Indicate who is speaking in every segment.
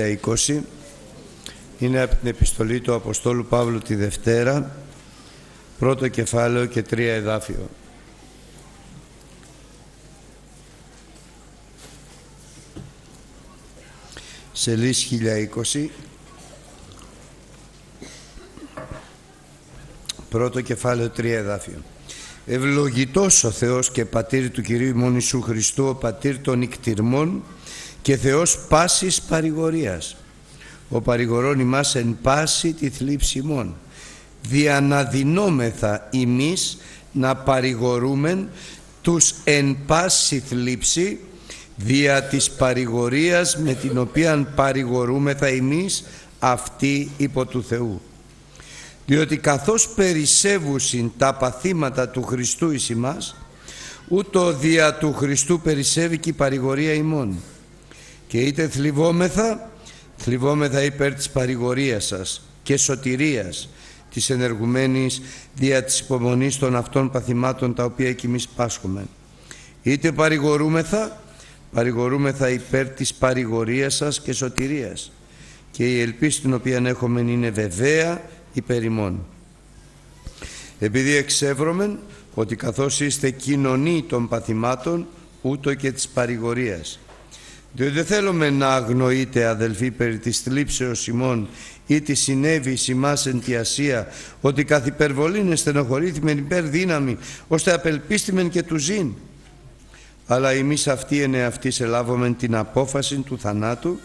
Speaker 1: 20 είναι από την επιστολή του Αποστόλου Παύλου τη Δευτέρα, πρώτο κεφάλαιο και τρία εδάφιο. Σελής 1020, πρώτο κεφάλαιο, τρία εδάφιο. Ευλογητός ο Θεός και Πατήρ του Κυρίου ημών Ιησού Χριστού, ο Πατήρ των νικτυρμών και Θεός πάσης παρηγορίας. Ο παρηγορών ημάς εν πάση τη θλίψη ημών. Διαναδυνόμεθα ημείς να παρηγορούμεν τους εν πάση θλίψη δια της παρηγορίας με την οποία παρηγορούμεθα ημείς αυτή υπό του Θεού διότι καθώς περισσεύουσιν τα παθήματα του Χριστού εις ημάς, ούτω δια του Χριστού περισσεύει και η παρηγορία ημών. Και είτε θλιβόμεθα, θλιβόμεθα υπέρ της παρηγορίας σας και σωτηρίας της ενεργουμένης δια της υπομονής των αυτών παθημάτων τα οποία και εμείς πάσχουμε. Είτε παρηγορούμεθα, παρηγορούμεθα υπέρ της παρηγορίας σας και σωτηρίας και η ελπίση την οποία έχουμε είναι βεβαία υπέρ ημών. Επειδή εξεύρωμεν ότι καθώς είστε κοινωνοί των παθημάτων, ούτω και της παρηγορίας. Διότι δεν θέλουμε να αγνοείτε αδελφοί περί της θλίψεως ημών ή της συνέβη ημάς εν τη Ασία ότι καθ' υπερβολήν στενοχωρήθημεν υπέρ δύναμη ώστε απελπίστημεν και του ζήν. Αλλά εμείς αυτοί εν εαυτής ελάβομεν την απόφαση του θανάτου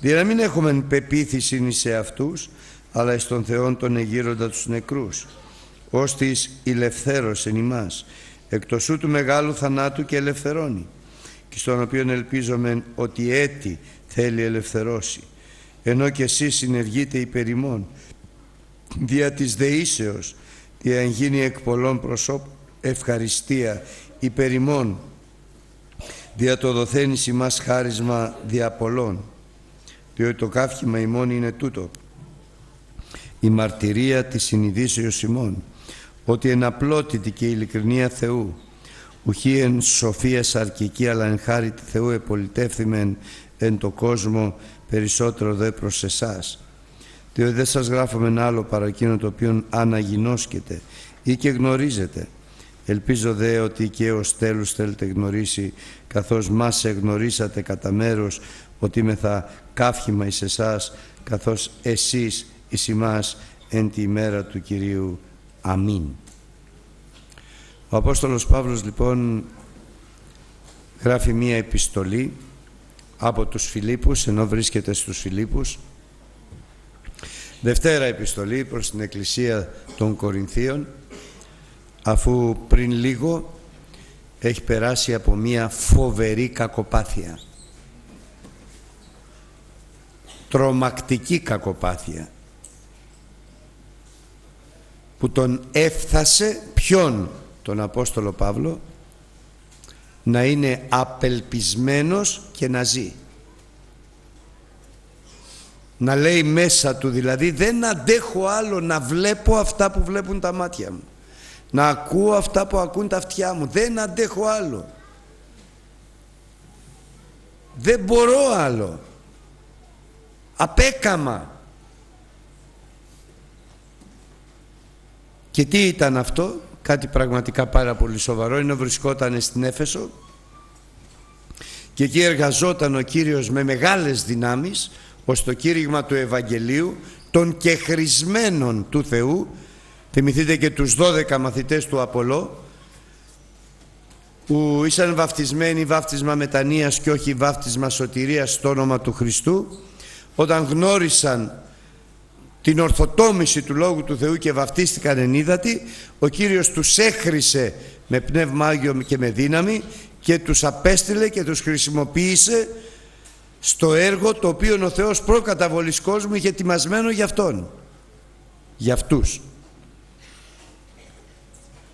Speaker 1: δια να μην έχουμε πεποίθηση σε αυτούς αλλά εις τον Θεόν τον εγείροντα τους νεκρούς, ως της ηλευθέρωσεν ημάς, εκτός του μεγάλου θανάτου και ελευθερώνει, και στον οποίον ελπίζομεν ότι έτη θέλει ελευθερώσει, ενώ και εσείς συνεργείτε υπερ ημών, δια της δεήσεως, δια γίνει εκ πολλών προσώπων ευχαριστία υπερ ημών, δια το δοθένης ημάς χάρισμα δια πολλών, διότι το κάφημα ημών είναι τούτο, η μαρτυρία της συνειδήσεως ημών ότι εν απλότητη και ειλικρινία Θεού ουχή εν σοφία σαρκική αλλά εν χάρη Θεού επολιτεύθυμεν εν το κόσμο περισσότερο δε προς εσάς διότι δεν σας γράφουμε άλλο παρά εκείνο το οποίο αναγινώσκεται ή και γνωρίζετε Ελπίζω δε ότι και ως τέλους θέλετε γνωρίσει καθώς μας εγνωρίσατε κατά μέρος ότι είμαι θα κάφημα εις εσάς καθώς εσείς εις ημάς εν τη ημέρα του Κυρίου. Αμήν. Ο Απόστολος Παύλος λοιπόν γράφει μία επιστολή από τους Φιλίππους ενώ βρίσκεται στους Φιλίππους. Δευτέρα επιστολή προς την Εκκλησία των Κορινθίων αφού πριν λίγο έχει περάσει από μία φοβερή κακοπάθεια. Τρομακτική κακοπάθεια που τον έφθασε ποιον; Τον Απόστολο Παύλο να είναι απελπισμένος και να ζει. Να λέει μέσα του δηλαδή δεν αντέχω άλλο να βλέπω αυτά που βλέπουν τα μάτια μου. Να ακούω αυτά που ακούν τα αυτιά μου. Δεν αντέχω άλλο. Δεν μπορώ άλλο. Απέκαμα. Και τι ήταν αυτό, κάτι πραγματικά πάρα πολύ σοβαρό, είναι βρισκόταν στην Έφεσο και εκεί εργαζόταν ο Κύριος με μεγάλες δυνάμεις ως το κήρυγμα του Ευαγγελίου των κεχρισμένων του Θεού. Θυμηθείτε και τους 12 μαθητές του Απολό που ήσαν βαφτισμένοι βάφτισμα μετανοίας και όχι βάφτισμα σωτηρίας στο όνομα του Χριστού. Όταν γνώρισαν την ορθοτόμηση του Λόγου του Θεού και βαφτίστηκαν εν ο Κύριος τους έχρισε με πνεύμα Άγιο και με δύναμη και τους απέστειλε και τους χρησιμοποίησε στο έργο το οποίο ο Θεός προκαταβολής κόσμου είχε ετοιμασμένο για Αυτόν για αυτούς.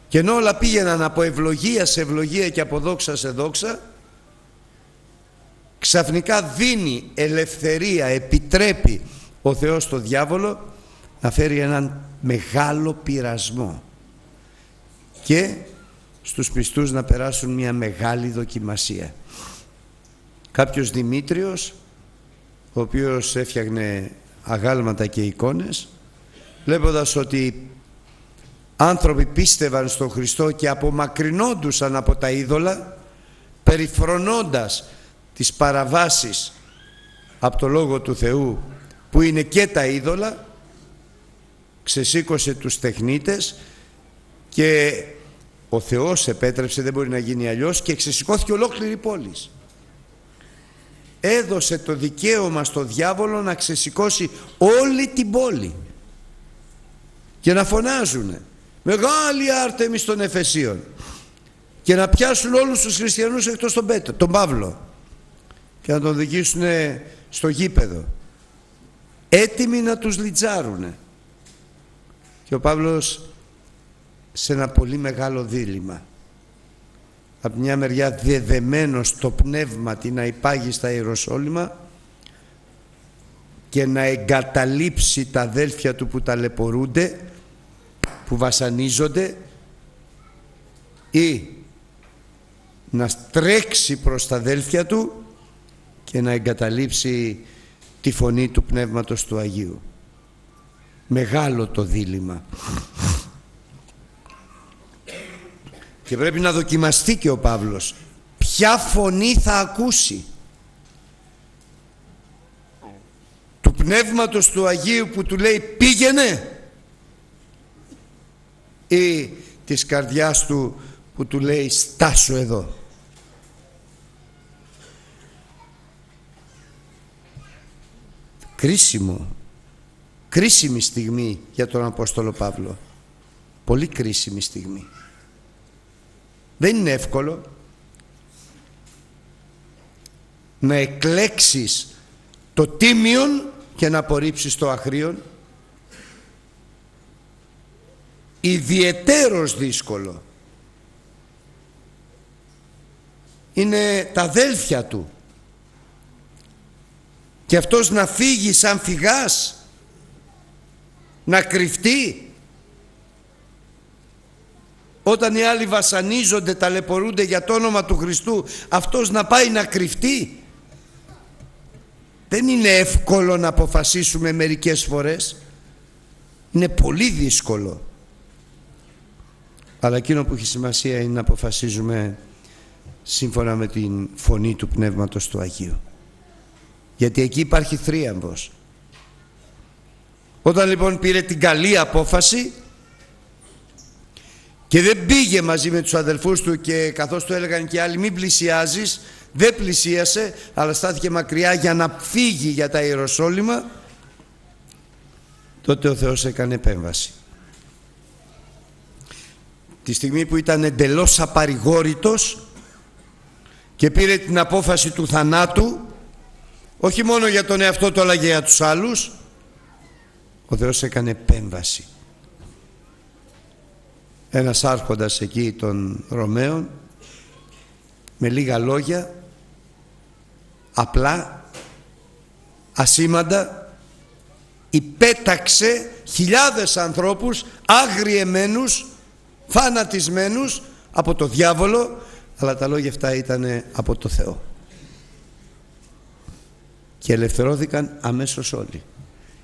Speaker 1: Και ενώ όλα πήγαιναν από ευλογία σε ευλογία και από δόξα σε δόξα ξαφνικά δίνει ελευθερία, επιτρέπει ο Θεός στο διάβολο να φέρει έναν μεγάλο πειρασμό και στους πιστούς να περάσουν μια μεγάλη δοκιμασία. Κάποιος Δημήτριος, ο οποίος έφτιαχνε αγάλματα και εικόνες βλέποντας ότι άνθρωποι πίστευαν στον Χριστό και απομακρυνόντουσαν από τα είδωλα περιφρονώντας τις παραβάσεις από το Λόγο του Θεού που είναι και τα είδωλα ξεσήκωσε τους τεχνίτες και ο Θεός επέτρεψε δεν μπορεί να γίνει αλλιώς και ξεσηκώθηκε ολόκληρη η πόλη. Έδωσε το δικαίωμα στο διάβολο να ξεσηκώσει όλη την πόλη και να φωνάζουν μεγάλη άρτεμις των Εφεσίων και να πιάσουν όλους τους χριστιανούς εκτός τον Πέτρο, τον Παύλο και να τον δικήσουν στο γήπεδο έτοιμοι να τους λιτζάρουν και ο Παύλος σε ένα πολύ μεγάλο δίλημα. Από μια μεριά δεδεμένος το πνεύμα να υπάγει στα Ιεροσόλυμα και να εγκαταλείψει τα αδέλφια του που ταλαιπωρούνται που βασανίζονται ή να στρέξει προς τα αδέλφια του και να εγκαταλείψει τη φωνή του Πνεύματος του Αγίου. Μεγάλο το δίλημα. Και πρέπει να δοκιμαστεί και ο Παύλος. Ποια φωνή θα ακούσει; Του Πνεύματος του Αγίου που του λέει πήγαινε ή της καρδιάς του που του λέει στάσου εδώ. Κρίσιμο, κρίσιμη στιγμή για τον Απόστολο Παύλο. Πολύ κρίσιμη στιγμή. Δεν είναι εύκολο να εκλέξεις το τίμιον και να απορρίψεις το αχρίον. Ιδιαιτέρως δύσκολο. Είναι τα αδέλφια του. Και αυτός να φύγει σαν φυγάς, να κρυφτεί. Όταν οι άλλοι βασανίζονται, ταλαιπωρούνται για το όνομα του Χριστού αυτός να πάει να κρυφτεί. Δεν είναι εύκολο να αποφασίσουμε μερικές φορές. Είναι πολύ δύσκολο. Αλλά εκείνο που έχει σημασία είναι να αποφασίζουμε σύμφωνα με την φωνή του Πνεύματος του Αγίου γιατί εκεί υπάρχει θρίαμβος. Όταν λοιπόν πήρε την καλή απόφαση και δεν πήγε μαζί με τους αδελφούς του και καθώς του έλεγαν και άλλοι μην πλησιάζεις δεν πλησίασε αλλά στάθηκε μακριά για να φύγει για τα Ιεροσόλυμα τότε ο Θεός έκανε επέμβαση. Τη στιγμή που ήταν εντελώς απαρηγόρητος και πήρε την απόφαση του θανάτου όχι μόνο για τον εαυτό του αλλά και για τους άλλους. Ο Θεός έκανε επέμβαση. Ένας άρχοντας εκεί των Ρωμαίων με λίγα λόγια απλά ασήμαντα υπέταξε χιλιάδες ανθρώπους αγριεμένους φανατισμένους από το διάβολο αλλά τα λόγια αυτά ήταν από το Θεό και ελευθερώθηκαν αμέσως όλοι.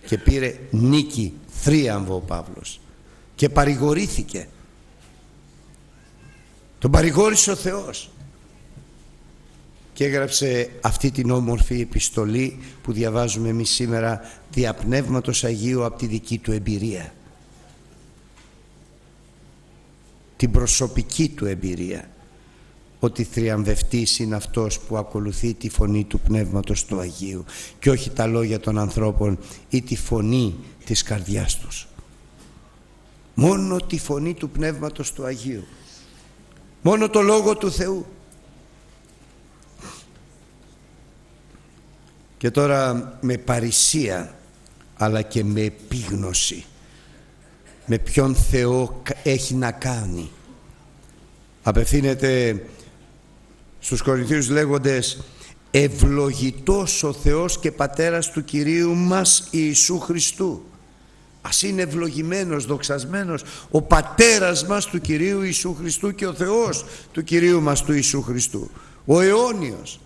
Speaker 1: Και πήρε νίκη θρίαμβο ο Παύλος. Και παρηγορήθηκε. Τον παρηγόρησε ο Θεός. Και έγραψε αυτή την όμορφη επιστολή που διαβάζουμε εμείς σήμερα διαπνεύματος Αγίου από τη δική του εμπειρία την προσωπική του εμπειρία ότι θριαμβευτής είναι αυτός που ακολουθεί τη φωνή του Πνεύματος του Αγίου και όχι τα λόγια των ανθρώπων ή τη φωνή της καρδιάς τους. Μόνο τη φωνή του Πνεύματος του Αγίου. Μόνο το Λόγο του Θεού. Και τώρα με παρησία αλλά και με επίγνωση με ποιον Θεό έχει να κάνει. Απευθύνεται στους Κορινθίους λέγοντες ευλογητός ο Θεός και Πατέρας του Κυρίου μας Ιησού Χριστού Ας είναι ευλογημένος, δοξασμένος ο Πατέρας μας του Κυρίου Ιησού Χριστού και ο Θεός του Κυρίου μας του Ιησού Χριστού. Ο αιώνιος.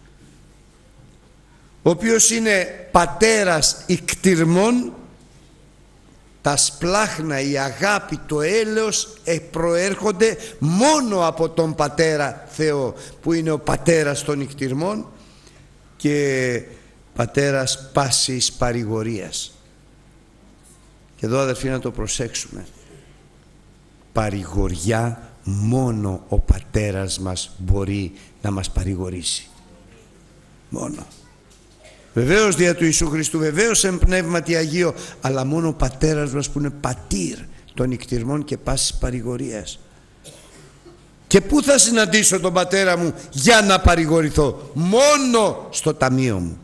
Speaker 1: ο οποίος είναι πατέρας ικτυρμών τα σπλάχνα, η αγάπη, το έλεος ε, προέρχονται μόνο από τον Πατέρα Θεό που είναι ο Πατέρας των νυχτυρμών και Πατέρας πάσης παρηγορίας. Και εδώ αδερφοί να το προσέξουμε. Παρηγοριά μόνο ο Πατέρας μας μπορεί να μας παρηγορήσει. Μόνο. Βεβαίως δια του Ιησού Χριστού, βεβαίως εν πνεύματι Αγίο, αλλά μόνο ο Πατέρας μας που είναι πατήρ των νικτυρμών και πάσης παρηγορίας. Και πού θα συναντήσω τον πατέρα μου για να παρηγορηθώ; Μόνο στο ταμείο μου.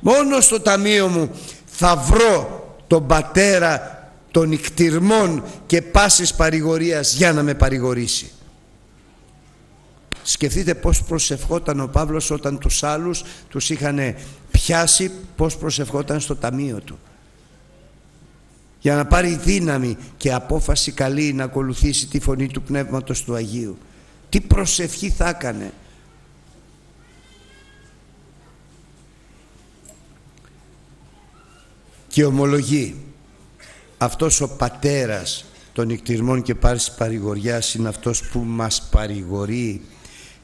Speaker 1: Μόνο στο ταμείο μου θα βρω τον πατέρα των νικτυρμών και πάσης παρηγορίας για να με παρηγορήσει. Σκεφτείτε πώς προσευχόταν ο Παύλος όταν τους άλλους τους είχαν πιάσει πώς προσευχόταν στο ταμείο του. Για να πάρει δύναμη και απόφαση καλή να ακολουθήσει τη φωνή του Πνεύματος του Αγίου. Τι προσευχή θα έκανε. Και ομολογεί αυτός ο πατέρας των νικτυρμών και πάρης παρηγοριάς είναι αυτός που μας παρηγορεί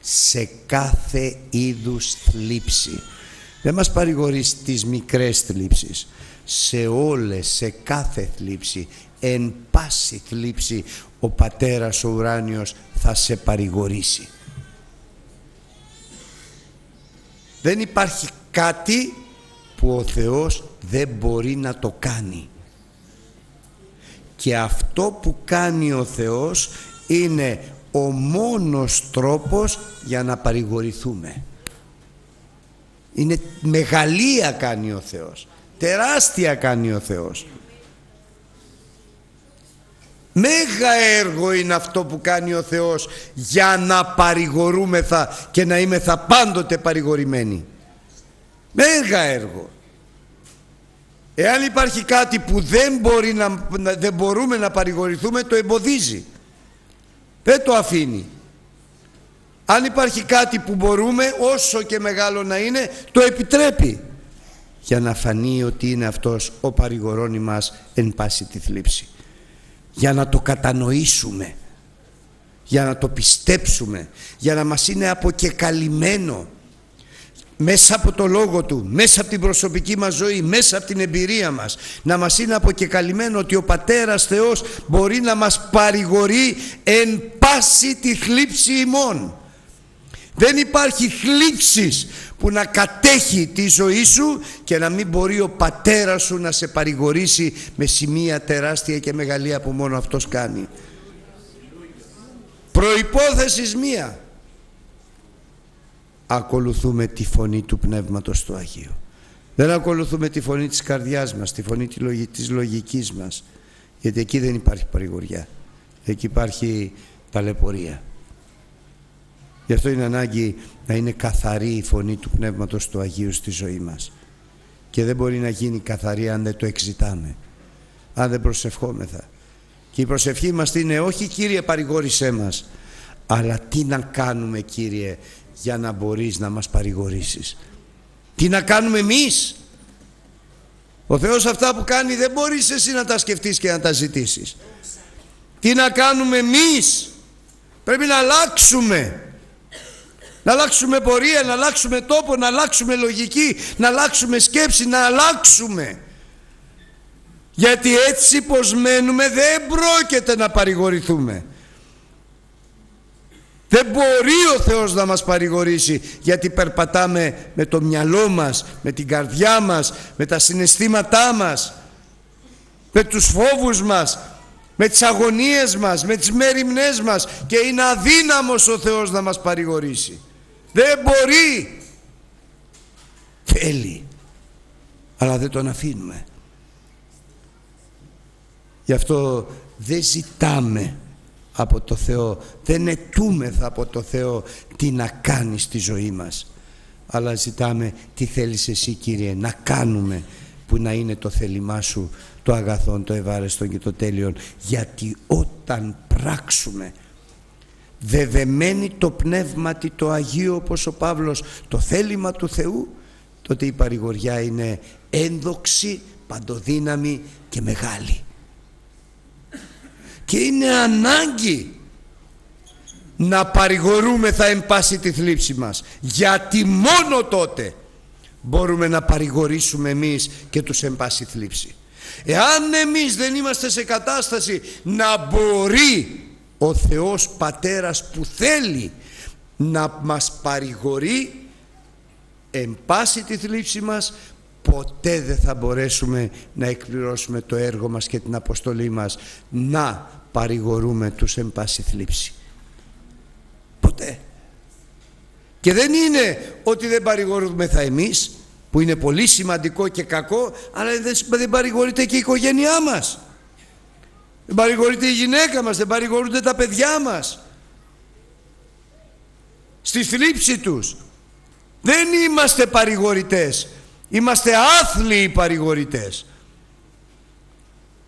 Speaker 1: σε κάθε είδους θλίψη. Δεν μας παρηγορείς στις μικρές θλίψεις. Σε όλες, σε κάθε θλίψη, εν πάση θλίψη, ο Πατέρας ο Ουράνιος θα σε παρηγορήσει. Δεν υπάρχει κάτι που ο Θεός δεν μπορεί να το κάνει. Και αυτό που κάνει ο Θεός είναι ο μόνος τρόπος για να παρηγορηθούμε. Είναι μεγαλεία κάνει ο Θεός. Τεράστια κάνει ο Θεός. Μέγα έργο είναι αυτό που κάνει ο Θεός για να παρηγορούμεθα και να είμεθα πάντοτε παρηγορημένοι. Μέγα έργο. Εάν υπάρχει κάτι που δεν, μπορεί να, δεν μπορούμε να παρηγορηθούμε το εμποδίζει. Δεν το αφήνει. Αν υπάρχει κάτι που μπορούμε όσο και μεγάλο να είναι το επιτρέπει για να φανεί ότι είναι αυτός ο παρηγορώνη μας εν πάση τη θλίψη. Για να το κατανοήσουμε, για να το πιστέψουμε, για να μας είναι αποκεκαλυμμένο μέσα από το λόγο του, μέσα από την προσωπική μας ζωή, μέσα από την εμπειρία μας να μας είναι αποκεκαλυμμένο ότι ο Πατέρας Θεός μπορεί να μας παρηγορεί εν πάση τη θλίψη ημών. Δεν υπάρχει θλίψης που να κατέχει τη ζωή σου και να μην μπορεί ο πατέρας σου να σε παρηγορήσει με σημεία τεράστια και μεγαλεία που μόνο αυτός κάνει. Προϋπόθεσης μία ακολουθούμε τη φωνή του Πνεύματος του Αγίου. Δεν ακολουθούμε τη φωνή της καρδιάς μας, τη φωνή της λογικής μας. Γιατί εκεί δεν υπάρχει παρηγοριά. Εκεί υπάρχει ταλαιπωρία. Γι' αυτό είναι ανάγκη να είναι καθαρή η φωνή του Πνεύματος του Αγίου στη ζωή μας. Και δεν μπορεί να γίνει καθαρή αν δεν το εξητάμε. Αν δεν προσευχόμεθα. Και η προσευχή μας είναι όχι Κύριε παρηγόρησέ μας. Αλλά τι να κάνουμε Κύριε για να μπορείς να μας παρηγορήσεις. Τι να κάνουμε εμείς; Ο Θεός αυτά που κάνει δεν μπορείς εσύ να τα σκεφτείς και να τα ζητήσεις. Τι να κάνουμε εμείς; Πρέπει να αλλάξουμε. Να αλλάξουμε πορεία, να αλλάξουμε τόπο, να αλλάξουμε λογική, να αλλάξουμε σκέψη, να αλλάξουμε. Γιατί έτσι πως μένουμε δεν πρόκειται να παρηγορηθούμε. Δεν μπορεί ο Θεός να μας παρηγορήσει γιατί περπατάμε με το μυαλό μας, με την καρδιά μας, με τα συναισθήματά μας, με τους φόβους μας, με τις αγωνίες μας, με τις μέρημνές μας και είναι αδύναμος ο Θεός να μας παρηγορήσει. Δεν μπορεί. Θέλει. Αλλά δεν τον αφήνουμε. Γι' αυτό δεν ζητάμε από το Θεό. Δεν ετούμεθα από το Θεό τι να κάνεις στη ζωή μας. Αλλά ζητάμε τι θέλεις εσύ Κύριε να κάνουμε που να είναι το θέλημά σου το αγαθόν, το ευάρεστον και το τέλειον. Γιατί όταν πράξουμε δεδεμένη το πνεύματι το Αγίο όπως ο Παύλος το θέλημα του Θεού τότε η παρηγοριά είναι ένδοξη, παντοδύναμη και μεγάλη και είναι ανάγκη να παρηγορούμε εν πάση τη θλίψη μας. Γιατί μόνο τότε μπορούμε να παρηγορήσουμε εμείς και τους εν πάση θλίψη. Εάν εμείς δεν είμαστε σε κατάσταση να μπορεί ο Θεός Πατέρας που θέλει να μας παρηγορεί εν πάση τη θλίψη μας ποτέ δεν θα μπορέσουμε να εκπληρώσουμε το έργο μας και την αποστολή μας να παρηγορούμε τους εν πάση θλίψη ποτέ και δεν είναι ότι δεν παρηγορούμε θα εμείς που είναι πολύ σημαντικό και κακό αλλά δεν παρηγορείται και η οικογένειά μας δεν παρηγορείται η γυναίκα μας, δεν παρηγορούνται τα παιδιά μας. Στη θλίψη τους. Δεν είμαστε παρηγορητές. Είμαστε άθλιοι παρηγορητές.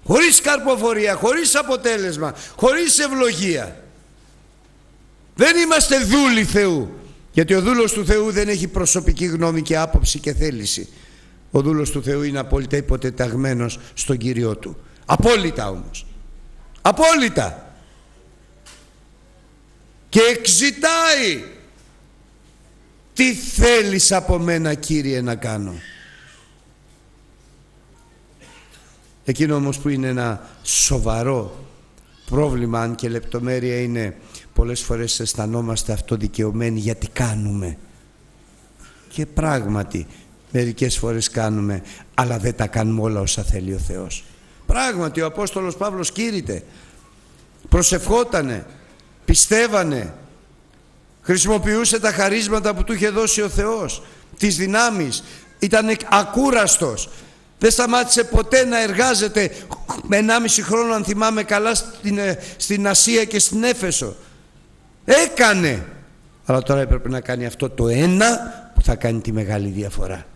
Speaker 1: Χωρίς καρποφορία, χωρίς αποτέλεσμα, χωρίς ευλογία. Δεν είμαστε δούλοι Θεού. Γιατί ο δούλος του Θεού δεν έχει προσωπική γνώμη και άποψη και θέληση. Ο δούλος του Θεού είναι απόλυτα υποτεταγμένος στον Κύριό Του. Απόλυτα όμως. Απόλυτα. Και εξητάει τι θέλεις από μένα Κύριε να κάνω; Εκείνο όμως που είναι ένα σοβαρό πρόβλημα αν και λεπτομέρεια είναι πολλές φορές αισθανόμαστε αυτοδικαιωμένοι γιατί κάνουμε. Και πράγματι μερικές φορές κάνουμε αλλά δεν τα κάνουμε όλα όσα θέλει ο Θεός. Πράγματι ο Απόστολος Παύλος κήρυτε, προσευχότανε, πιστεύανε, χρησιμοποιούσε τα χαρίσματα που του είχε δώσει ο Θεός, τις δυνάμεις, ήταν ακούραστος, δεν σταμάτησε ποτέ να εργάζεται. Με 1,5 χρόνο αν θυμάμαι καλά στην, ε, στην Ασία και στην Έφεσο. Έκανε. Αλλά τώρα έπρεπε να κάνει αυτό το ένα που θα κάνει τη μεγάλη διαφορά.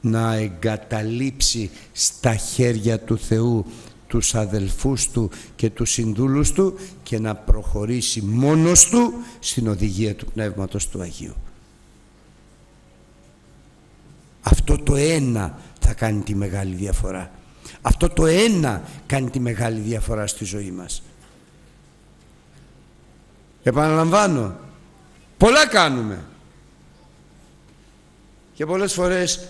Speaker 1: Να εγκαταλείψει στα χέρια του Θεού τους αδελφούς του και τους συνδούλους του και να προχωρήσει μόνος του στην οδηγία του Πνεύματος του Αγίου. Αυτό το ένα θα κάνει τη μεγάλη διαφορά. Αυτό το ένα κάνει τη μεγάλη διαφορά στη ζωή μας. Επαναλαμβάνω, πολλά κάνουμε. Και πολλές φορές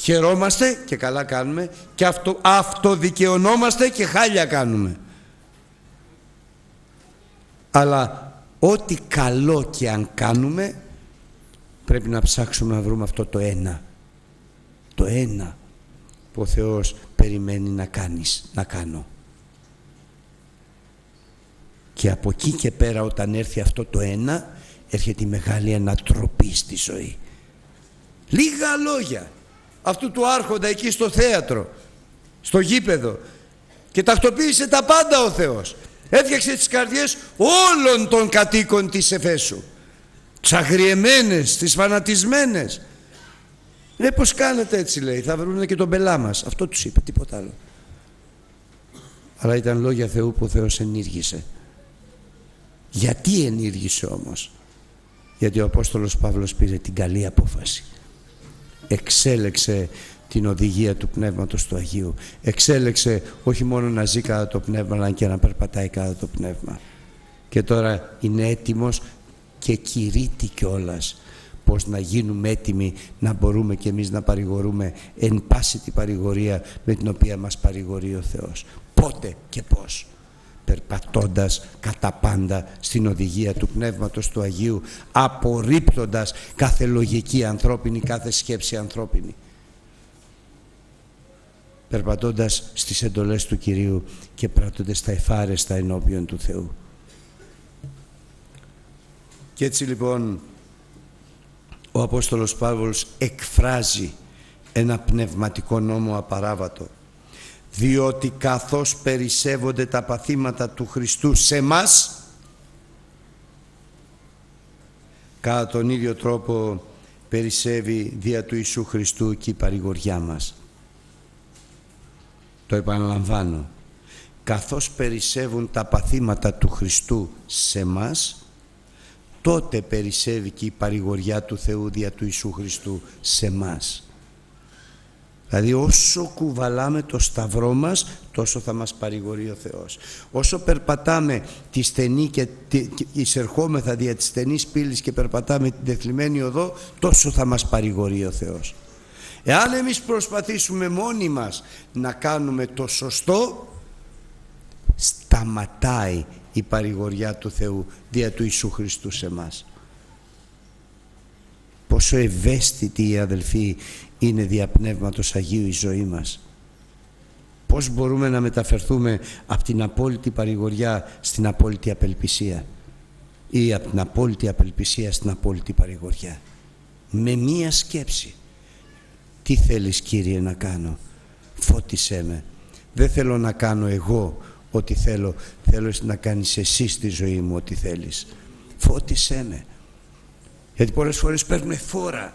Speaker 1: χαιρόμαστε και καλά κάνουμε και αυτο, αυτοδικαιωνόμαστε και χάλια κάνουμε. Αλλά ό,τι καλό και αν κάνουμε πρέπει να ψάξουμε να βρούμε αυτό το ένα. Το ένα που ο Θεός περιμένει να κάνεις να κάνω. Και από εκεί και πέρα όταν έρθει αυτό το ένα έρχεται η μεγάλη ανατροπή στη ζωή. Λίγα λόγια αυτού του άρχοντα εκεί στο θέατρο, στο γήπεδο και τακτοποίησε τα πάντα ο Θεός. Έφτιαξε τις καρδιές όλων των κατοίκων της Εφέσου. Ξαγριεμένες, τις φανατισμένες. Ναι πως κάνετε έτσι λέει, θα βρουν και τον πελά μας. Αυτό τους είπε, τίποτα άλλο. Αλλά ήταν λόγια Θεού που ο Θεός ενήργησε. Γιατί ενήργησε όμως; Γιατί ο Απόστολος Παύλος πήρε την καλή απόφαση εξέλεξε την οδηγία του Πνεύματος του Αγίου. Εξέλεξε όχι μόνο να ζει κατά το Πνεύμα, αλλά και να περπατάει κατά το Πνεύμα. Και τώρα είναι έτοιμος και κηρύττει κιόλας πως να γίνουμε έτοιμοι να μπορούμε και εμείς να παρηγορούμε εν πάση την παρηγορία με την οποία μας παρηγορεί ο Θεός. Πότε και πώς περπατώντας κατά πάντα στην οδηγία του Πνεύματος του Αγίου απορρίπτοντας κάθε λογική ανθρώπινη, κάθε σκέψη ανθρώπινη περπατώντας στις εντολές του Κυρίου και πράττοντας τα εφάρεστα ενώπιον του Θεού. Και έτσι λοιπόν ο Απόστολος Παύλος εκφράζει ένα πνευματικό νόμο απαράβατο διότι καθώς περισσεύονται τα παθήματα του Χριστού σε μας κατά τον ίδιο τρόπο περισσεύει δια του Ιησού Χριστού και η παρηγοριά μας το επαναλαμβάνω καθώς περισσεύουν τα παθήματα του Χριστού σε μας, τότε περισσεύει και η παρηγοριά του Θεού δια του Ιησού Χριστού σε μας. Δηλαδή όσο κουβαλάμε το σταυρό μας τόσο θα μας παρηγορεί ο Θεός. Όσο περπατάμε τη στενή και, εισερχόμεθα δια της στενής πύλης και περπατάμε την τεθλιμένη οδό τόσο θα μας παρηγορεί ο Θεός. Εάν εμείς προσπαθήσουμε μόνοι μας να κάνουμε το σωστό σταματάει η παρηγοριά του Θεού δια του Ιησού Χριστού σε μας. Πόσο ευαίσθητη η αδελφοί είναι δια Πνεύματος Αγίου η ζωή μας. Πώς μπορούμε να μεταφερθούμε από την απόλυτη παρηγοριά στην απόλυτη απελπισία ή από την απόλυτη απελπισία στην απόλυτη παρηγοριά. Με μία σκέψη. Τι θέλεις Κύριε να κάνω; Φώτισέ με. Δεν θέλω να κάνω εγώ ό,τι θέλω. Θέλω να κάνεις εσύ στη ζωή μου ό,τι θέλεις. Φώτισέ με. Γιατί πολλές φορές παίρνουμε φόρα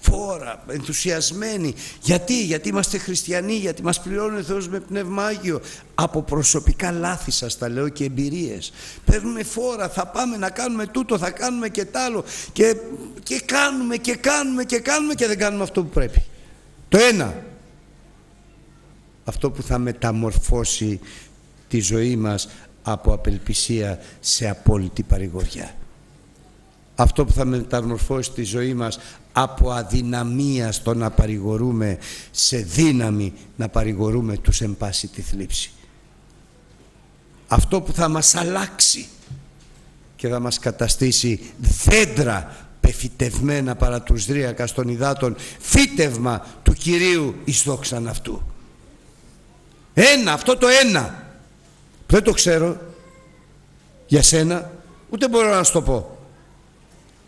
Speaker 1: φόρα, ενθουσιασμένοι. Γιατί, γιατί είμαστε χριστιανοί, γιατί μας πληρώνει ο Θεός με πνεύμα Άγιο. Από προσωπικά λάθη σας τα λέω και εμπειρίες. Παίρνουμε φόρα, θα πάμε να κάνουμε τούτο, θα κάνουμε και τ' άλλο. Και, και κάνουμε και κάνουμε και κάνουμε και δεν κάνουμε αυτό που πρέπει. Το ένα. Αυτό που θα μεταμορφώσει τη ζωή μας από απελπισία σε απόλυτη παρηγοριά αυτό που θα μεταμορφώσει τη ζωή μας από αδυναμία στο να παρηγορούμε σε δύναμη να παρηγορούμε τους εν πάση τη θλίψη. Αυτό που θα μας αλλάξει και θα μας καταστήσει δέντρα πεφυτευμένα παρά τους δρίακας των υδάτων φύτευμα του Κυρίου εις δόξαν αυτού. Ένα, αυτό το ένα. Δεν το ξέρω για σένα, ούτε μπορώ να σου το πω.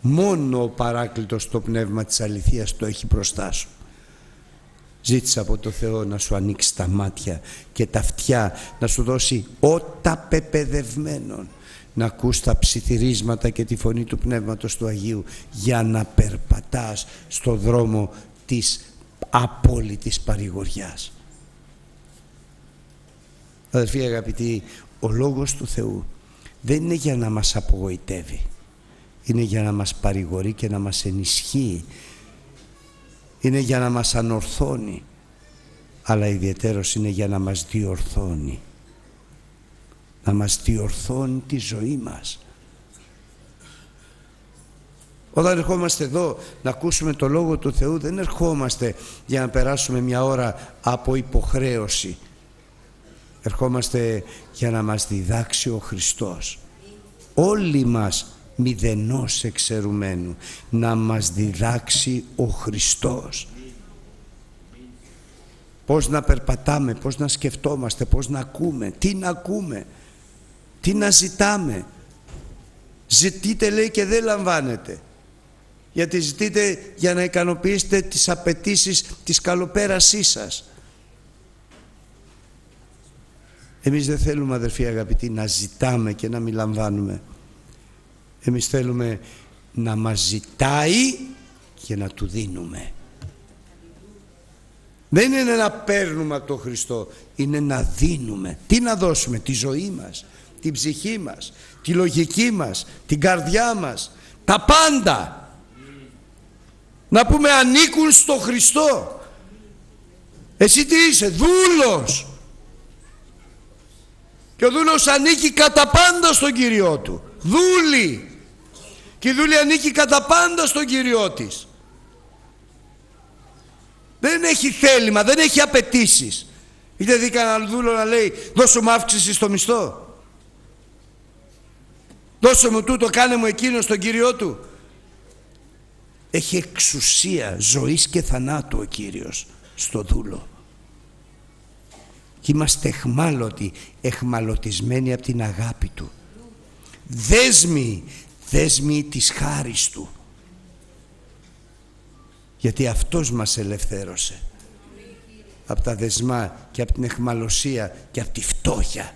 Speaker 1: Μόνο ο παράκλητος το πνεύμα της αληθείας το έχει μπροστά σου. Ζήτησα από το Θεό να σου ανοίξει τα μάτια και τα αυτιά, να σου δώσει ότα πεπαιδευμένων, να ακούς τα ψιθυρίσματα και τη φωνή του Πνεύματος του Αγίου για να περπατάς στο δρόμο της απόλυτης παρηγοριάς. Αδερφοί αγαπητοί, ο Λόγος του Θεού δεν είναι για να μας απογοητεύει είναι για να μας παρηγορεί και να μας ενισχύει. Είναι για να μας ανορθώνει. Αλλά ιδιαίτερος είναι για να μας διορθώνει. Να μας διορθώνει τη ζωή μας. Όταν ερχόμαστε εδώ να ακούσουμε το Λόγο του Θεού δεν ερχόμαστε για να περάσουμε μια ώρα από υποχρέωση. Ερχόμαστε για να μας διδάξει ο Χριστός. Όλοι μας μηδενός εξαιρουμένου να μας διδάξει ο Χριστός πως να περπατάμε, πως να σκεφτόμαστε, πως να ακούμε, τι να ακούμε, τι να ζητάμε. Ζητείτε λέει και δεν λαμβάνετε. Γιατί ζητείτε για να ικανοποιήσετε τις απαιτήσεις της καλοπέρασής σας. Εμείς δεν θέλουμε αδερφοί αγαπητοί να ζητάμε και να μην λαμβάνουμε. Εμείς θέλουμε να μας ζητάει και να του δίνουμε. Δεν είναι να παίρνουμε από τον Χριστό, είναι να δίνουμε. Τι να δώσουμε, τη ζωή μας, την ψυχή μας, τη λογική μας, την καρδιά μας, τα πάντα. Να πούμε ανήκουν στο Χριστό. Εσύ τι είσαι, δούλος. Και ο δούλος ανήκει κατά πάντα στον Κύριό του. Δούλη και η δούλη ανήκει κατά πάντα στον Κύριό της. Δεν έχει θέλημα, δεν έχει απαιτήσεις. Είτε δει κανένα δούλο να λέει δώσω μου αύξηση στο μισθό. Δώσε μου τούτο, κάνε μου εκείνο στον Κύριό του. Έχει εξουσία ζωής και θανάτου ο Κύριος στο δούλο. Και είμαστε εχμάλωτοι, εχμαλωτισμένοι από την αγάπη Του. Δέσμοι δέσμοι της χάρης Του. Γιατί Αυτός μας ελευθέρωσε. Από τα δεσμά και από την εχμαλωσία και από τη φτώχεια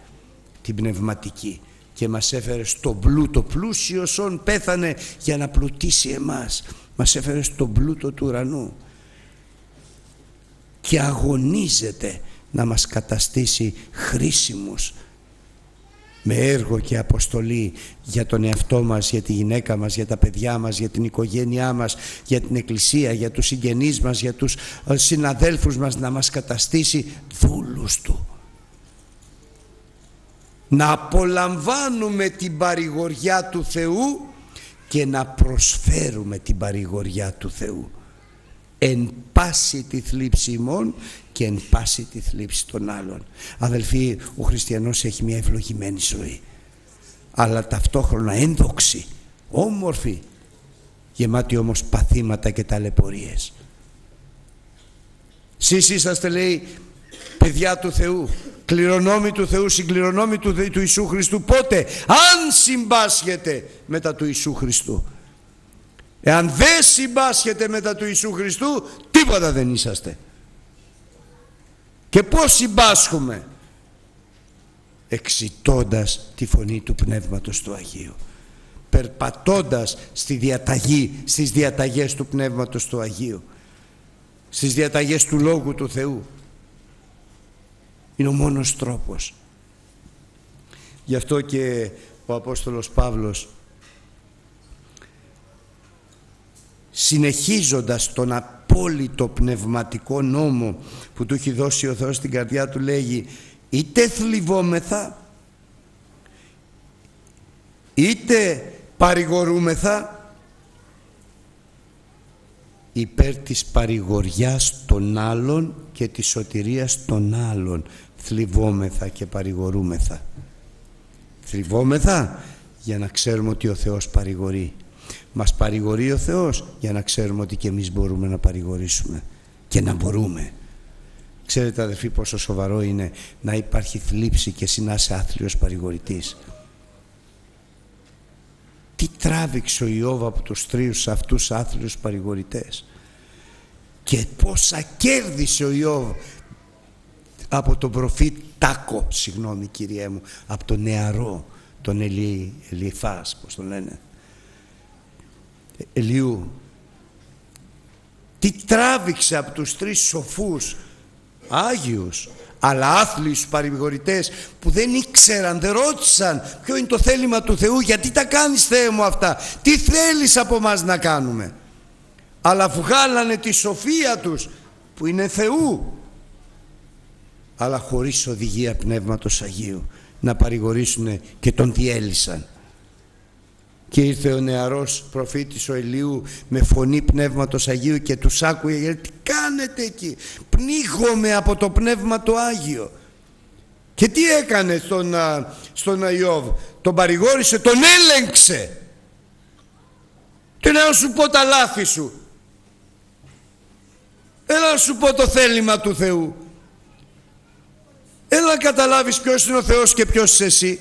Speaker 1: την πνευματική. Και μας έφερες στον πλούτο πλούσιος όν πέθανε για να πλουτίσει εμάς. Μας έφερες στον πλούτο του ουρανού. Και αγωνίζεται να μας καταστήσει χρήσιμους με έργο και αποστολή για τον εαυτό μας, για τη γυναίκα μας, για τα παιδιά μας, για την οικογένειά μας, για την εκκλησία, για τους συγγενείς μας, για τους ε, συναδέλφους μας να μας καταστήσει δούλους Του. Να απολαμβάνουμε την παρηγοριά του Θεού και να προσφέρουμε την παρηγοριά του Θεού εν πάση τη θλίψη ημών και εν πάση τη θλίψη των άλλων. Αδελφοί, ο χριστιανός έχει μια ευλογημένη ζωή, αλλά ταυτόχρονα ένδοξη, όμορφη, γεμάτη όμως παθήματα και ταλαιπωρίες. Σεις είσαστε λέει παιδιά του Θεού, κληρονόμοι του Θεού, συγκληρονόμοι του, του Ιησού Χριστού, πότε, αν συμπάσχετε μετά του Ιησού Χριστού. Εάν δεν συμπάσχετε μετά του Ιησού Χριστού, τίποτα δεν είσαστε. Και πώς συμπάσχουμε; Εξητώντας τη φωνή του Πνεύματος του Αγίου. Περπατώντας στη διαταγή, στις διαταγές του Πνεύματος του Αγίου. Στις διαταγές του Λόγου του Θεού. Είναι ο μόνος τρόπος. Γι' αυτό και ο Απόστολος Παύλος συνεχίζοντας τον απόλυτο πνευματικό νόμο που του έχει δώσει ο Θεός στην καρδιά του λέγει είτε θλιβόμεθα είτε παρηγορούμεθα υπέρ της παρηγοριάς των άλλων και της σωτηρίας των άλλων θλιβόμεθα και παρηγορούμεθα θλιβόμεθα για να ξέρουμε ότι ο Θεός παρηγορεί μας παρηγορεί ο Θεός για να ξέρουμε ότι και εμείς μπορούμε να παρηγορήσουμε και να μπορούμε. Ξέρετε αδερφοί πόσο σοβαρό είναι να υπάρχει θλίψη και εσύ να είσαι άθλιος παρηγορητής. Τι τράβηξε ο Ιώβ από τους τρίους αυτούς άθλιους παρηγορητές και πόσα κέρδισε ο Ιώβ από τον προφήτη Τάκο, συγγνώμη κυριέ μου, από τον νεαρό, τον Ελί, Ελιφάς, πώς τον λένε. Ελιού τι τράβηξε από τους τρεις σοφούς Άγιους αλλά άθλιους παρηγορητές που δεν ήξεραν, δεν ρώτησαν ποιο είναι το θέλημα του Θεού γιατί τα κάνεις Θεέ μου αυτά τι θέλεις από μας να κάνουμε. Αλλά βγάλανε τη σοφία τους που είναι Θεού αλλά χωρίς οδηγία Πνεύματος Αγίου να παρηγορήσουν και τον διέλυσαν και ήρθε ο νεαρός προφήτης ο Ελίου με φωνή πνεύματος Αγίου και τους άκουγε γιατί τι κάνετε εκεί; Πνίγομαι από το πνεύμα το Άγιο και τι έκανε στον, στον Ιώβ τον παρηγόρησε, τον έλεγξε. Τι να σου πω τα λάθη σου. Έλα να σου πω το θέλημα του Θεού. Έλα να καταλάβεις ποιος είναι ο Θεός και ποιος είσαι εσύ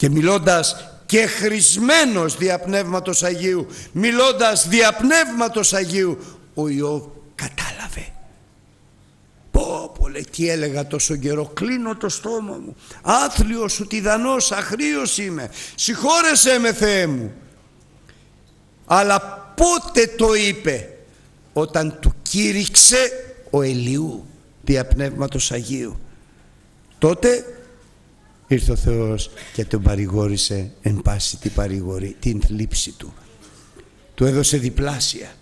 Speaker 1: και μιλώντας και χρησμένος διαπνεύματος Αγίου μιλώντας διαπνεύματος Αγίου ο Ιώβ κατάλαβε. Πω πω λέει τι έλεγα τόσο καιρό κλείνω το στόμα μου. Άθλιος σου τιδανός αχρίος είμαι. Συγχώρεσέ με Θεέ μου. Αλλά πότε το είπε όταν του κήρυξε ο Ελιού διαπνεύματος Αγίου. Τότε ήρθε ο Θεός και τον παρηγόρησε εν πάση την παρηγορή, την θλίψη του. Του έδωσε διπλάσια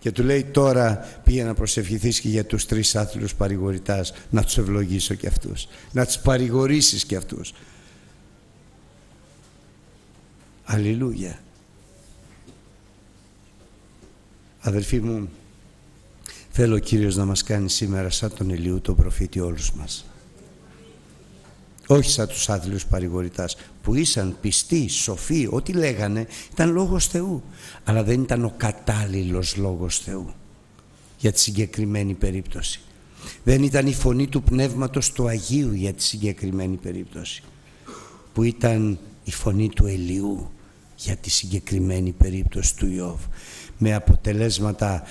Speaker 1: και του λέει τώρα πήγε να προσευχηθείς και για τους τρεις άθλους παρηγορητάς να τους ευλογήσω και αυτούς, να τους παρηγορήσεις και αυτούς. Αλληλούια. Αδελφοί μου, θέλω ο Κύριος να μας κάνει σήμερα σαν τον Ηλίου τον προφήτη όλους μας όχι σαν τους άθλιους παρηγορητάς που ήσαν πιστοί, σοφοί, ό,τι λέγανε ήταν λόγος Θεού. Αλλά δεν ήταν ο κατάλληλος λόγος Θεού για τη συγκεκριμένη περίπτωση. Δεν ήταν η φωνή του Πνεύματος του Αγίου για τη συγκεκριμένη περίπτωση που ήταν η φωνή του Ελιού για τη συγκεκριμένη περίπτωση του Ιώβ. Με αποτελέσματα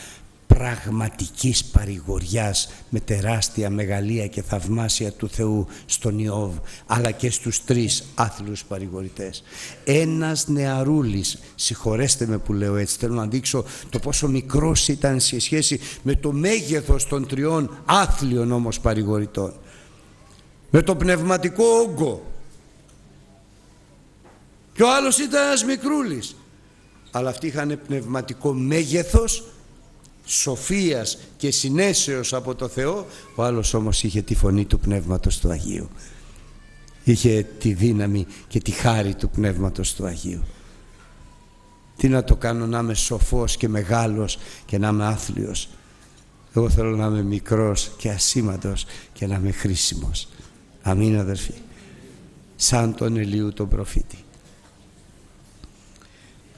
Speaker 1: πραγματικής παρηγοριάς με τεράστια μεγαλεία και θαυμάσια του Θεού στον Ιώβ αλλά και στους τρεις άθλους παρηγορητές. Ένας νεαρούλης, συγχωρέστε με που λέω έτσι, θέλω να δείξω το πόσο μικρός ήταν σε σχέση με το μέγεθος των τριών άθλιων όμως παρηγορητών. Με το πνευματικό όγκο. Και ο άλλος ήταν ένας μικρούλης. Αλλά αυτοί είχαν πνευματικό μέγεθος σοφίας και συνέσεως από το Θεό ο άλλος όμως είχε τη φωνή του Πνεύματος του Αγίου. Είχε τη δύναμη και τη χάρη του Πνεύματος του Αγίου. Τι να το κάνω να είμαι σοφός και μεγάλος και να είμαι άθλιος. Εγώ θέλω να είμαι μικρός και ασήμαντος και να είμαι χρήσιμος. Αμήν αδερφοί. Σαν τον Ελίου τον προφήτη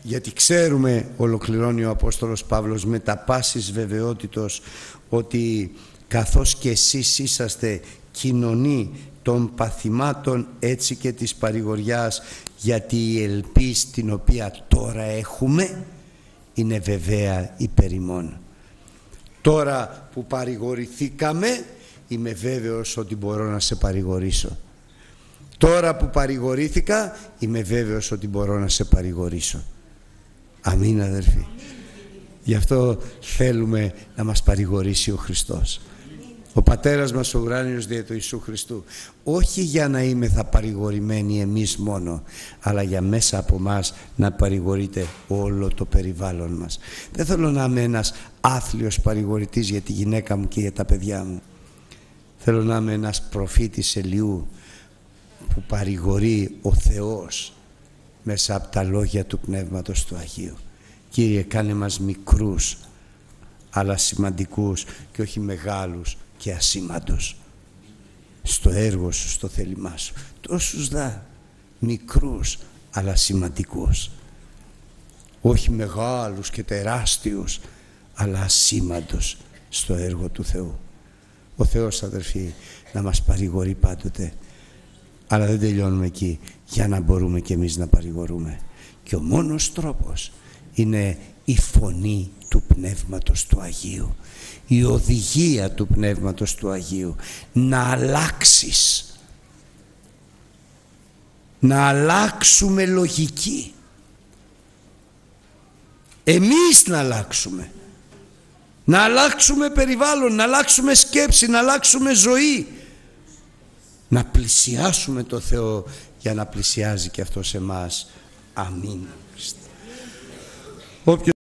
Speaker 1: γιατί ξέρουμε ολοκληρώνει ο Απόστολος Παύλος με τα πάσης βεβαιότητος ότι καθώς και εσείς είσαστε κοινωνοί των παθημάτων έτσι και της παρηγοριάς γιατί η ελπίς την οποία τώρα έχουμε είναι βεβαία υπερημών. Τώρα που παρηγορηθήκαμε είμαι βέβαιος ότι μπορώ να σε παρηγορήσω. Τώρα που παρηγορήθηκα είμαι βέβαιος ότι μπορώ να σε παρηγορήσω. Αμήν αδερφοί. Γι' αυτό θέλουμε να μας παρηγορήσει ο Χριστός. Ο Πατέρας μας ο ουράνιος δια του Ιησού Χριστού. Όχι για να είμαι θα παρηγορημένοι εμείς μόνο, αλλά για μέσα από μας να παρηγορείτε όλο το περιβάλλον μας. Δεν θέλω να είμαι ένας άθλιος παρηγορητής για τη γυναίκα μου και για τα παιδιά μου. Θέλω να είμαι ένας προφήτης Ελιού που παρηγορεί ο Θεός μέσα από τα λόγια του Πνεύματος του Αγίου. Κύριε κάνε μας μικρούς αλλά σημαντικούς και όχι μεγάλους και ασήμαντους στο έργο σου, στο θέλημά σου. Τόσους δά, μικρούς αλλά σημαντικούς. Όχι μεγάλους και τεράστιους αλλά ασήμαντους στο έργο του Θεού. Ο Θεός αδερφοί να μας παρηγορεί πάντοτε αλλά δεν τελειώνουμε εκεί για να μπορούμε και εμείς να παρηγορούμε. Και ο μόνος τρόπος είναι η φωνή του Πνεύματος του Αγίου. Η οδηγία του Πνεύματος του Αγίου. Να αλλάξεις. Να αλλάξουμε λογική. Εμείς να αλλάξουμε. Να αλλάξουμε περιβάλλον, να αλλάξουμε σκέψη, να αλλάξουμε ζωή να πλησιάσουμε το Θεό για να πλησιάζει και αυτό σε εμάς. Αμήν.